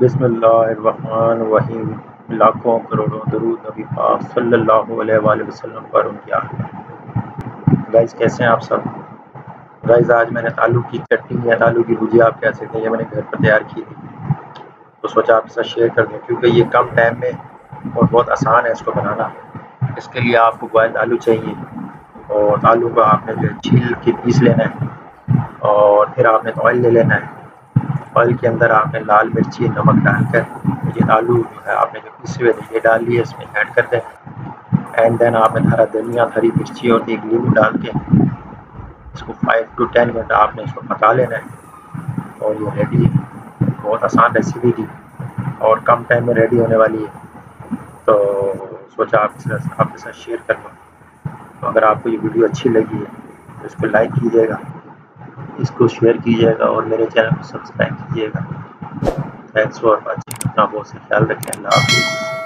बिस्मिल्लाहिर्रहमानिर्रहीम। लाखों करोड़ों दरूद नबी पाक सल्लल्लाहु अलैहि वसल्लम पर उनकी गाइस कैसे हैं आप सब? गाइस आज मैंने आलू की चटनी या आलू की भुजिया आप कह सकते हैं, ये मैंने घर पर तैयार की थी। तो सोचा आपके साथ शेयर कर दूँ, क्योंकि ये कम टाइम में और बहुत आसान है इसको बनाना। इसके लिए आपको बॉयल आलू चाहिए और आलू का आपने जो छील के पीस लेना है और फिर आपने ऑयल ले लेना है। ऑयल के अंदर आपने लाल मिर्ची, नमक डालकर ये आलू जो है आपने जो पीसे हुए ये डाल लिए, इसमें ऐड कर दें। एंड देन आपने हरा धनिया, हरी मिर्ची और एक नींबू डाल के इसको फाइव टू टेन मिनट आपने इसको पका लेना है। और ये रेडी है। बहुत आसान रेसिपी थी और कम टाइम में रेडी होने वाली है। तो सोचा आपके साथ आपके साथ शेयर कर लूँ तो अगर आपको ये वीडियो अच्छी लगी है तो इसको लाइक कीजिएगा। इसको शेयर कीजिएगा और मेरे चैनल को सब्सक्राइब कीजिएगा। थैंक्स फॉर वॉचिंग अपना बहुत ख्याल रखें। अल्लाह हाफिज़।